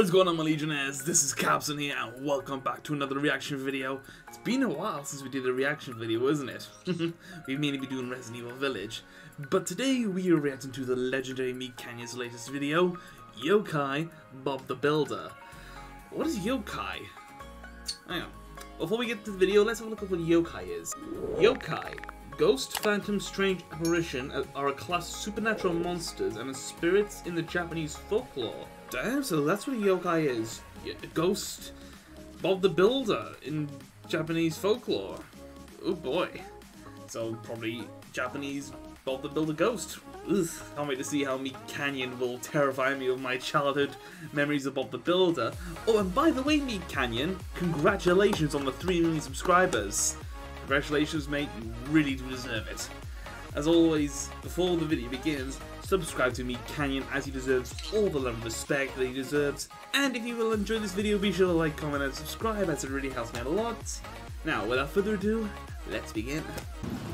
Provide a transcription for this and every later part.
What is going on my Legionnaires? This is Kaptson here and welcome back to another reaction video. It's been a while since we did a reaction video, isn't it? We've mainly been doing Resident Evil Village. But today we are reacting to the legendary Meat Canyon's latest video, Yokai Bob the Builder. What is Yokai? Hang on. Before we get to the video, let's have a look at what Yokai is. Yokai Ghost, phantom, strange apparition are a class of supernatural monsters and spirits in the Japanese folklore. Damn, so that's what a yokai is. A ghost, Bob the Builder in Japanese folklore. Oh boy. So probably Japanese Bob the Builder ghost. Ugh, can't wait to see how Meat Canyon will terrify me of my childhood memories of Bob the Builder. Oh, and by the way, Meat Canyon, congratulations on the 3 million subscribers. Congratulations, mate, you really do deserve it. As always, before the video begins, subscribe to Meat Canyon as he deserves all the love and respect that he deserves. And if you will enjoy this video, be sure to like, comment, and subscribe as it really helps me out a lot. Now, without further ado, let's begin.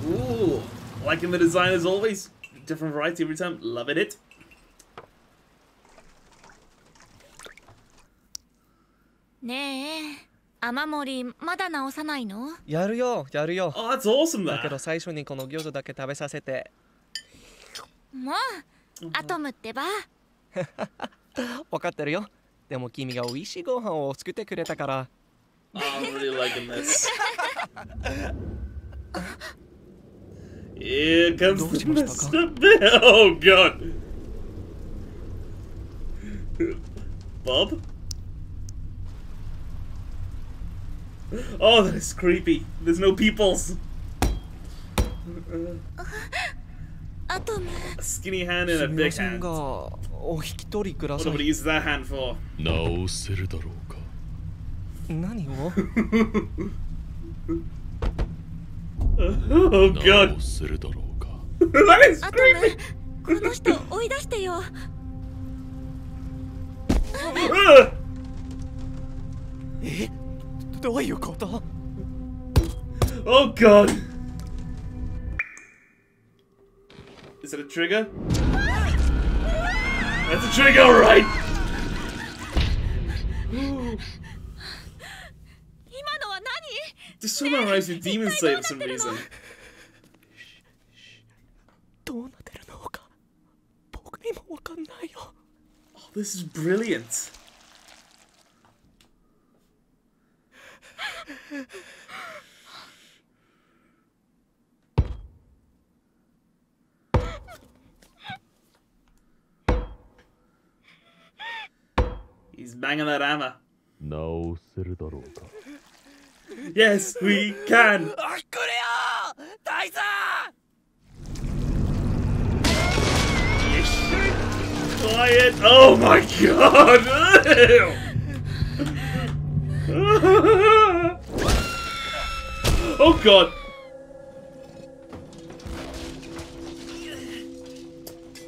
Ooh, liking the design as always. Different variety every time, loving it. Nee. Oh, that's awesome だけど最初にこの餃子だけ食べさせてもうアトムってば分かってるよでも君が美味しいご飯を作ってくれたから Oh, I'm really liking this. Here comes the messed up bit. Oh god. Bob? Oh, that is creepy. There's no peoples. アトム A skinny hand and す a み big ません hand. がお引き取りくだ What さ nobody い uses that hand for? 直せるだろうか何を Oh god. 直せるだろうか that is アト creepy. ムこの人追い出してよ Ugh. えどういうこと Oh god. Is it a trigger? That's a trigger, alright! Just summarize your demon slave for some reason. Oh, this is brilliant. He's banging that hammer. Yes, we can. Quiet. Oh my god. oh god.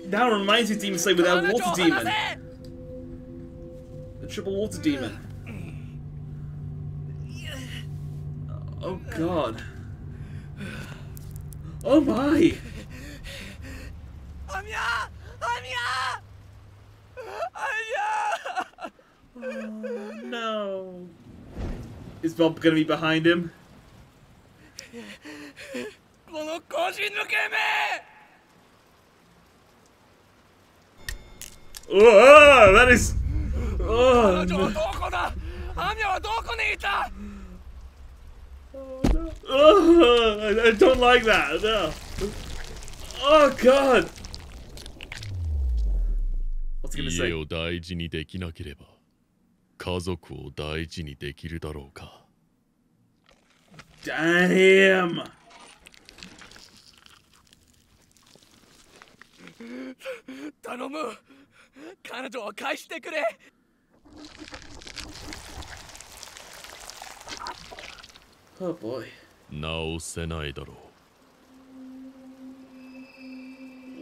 That reminds me, of Demon Slayer, without Water Demon insatiable water demon. Oh god. Oh my! Anya! Anya! Anya! Oh, no. Is Bob gonna be behind him? Oh, ah, that is Oh, 彼女 no. はどこだアミヤはどこにいた oh I, I don't like that. No. Oh God. What's he gonna 家 say? を大事にできなければ家族を大事にできるだろうか Damn. Oh boy. 直せないだろ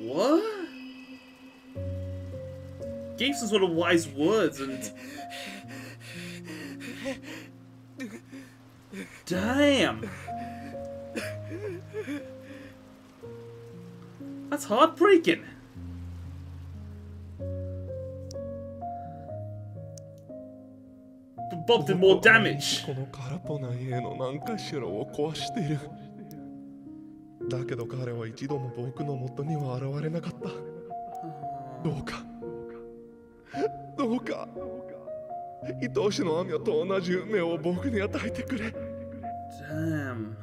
What? Gave some sort of wise words and. Damn. That's heartbreaking. Bob did more damage. この空っぽな家の何かしらを壊しているだけど彼は一度も僕の元には現れなかったどうかどうか愛おしのアミョと同じ運命を僕に与えてくれ Damn.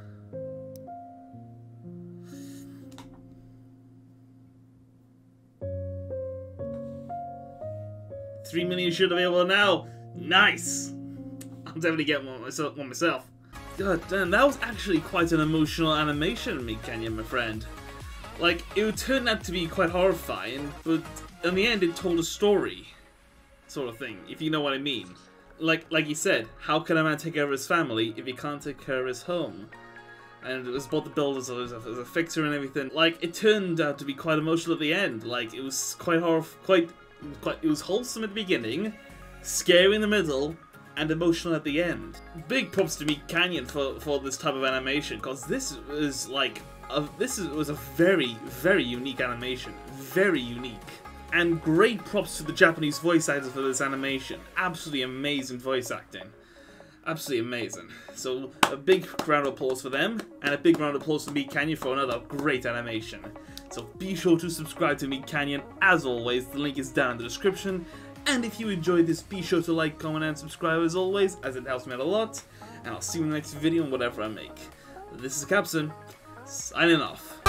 Three million should available now. Nice. I'll definitely get one myself. One myself. God damn, that was actually quite an emotional animation, Meat Canyon, my friend. Like, it turned out to be quite horrifying, but in the end, it told a story, sort of thing. If you know what I mean. Like, like you said, how can a man take care of his family if he can't take care of his home? and it was both the builders as a, as a fixer and everything. Like it turned out to be quite emotional at the end. Like it was quite horror, quite, quite. It was wholesome at the beginning, scary in the middle, and emotional at the end. Big props to Meat Canyon for for this type of animation because this is like a, this is, was a very very unique animation, very unique. And great props to the Japanese voice actors for this animation. Absolutely amazing voice acting. Absolutely amazing. So a big round of applause for them, and a big round of applause to Meat Canyon for another great animation. So be sure to subscribe to Meat Canyon. As always, the link is down in the description. And if you enjoyed this, be sure to like, comment, and subscribe as always, as it helps me out a lot. And I'll see you in the next video and whatever I make. This is Kaptson, signing off.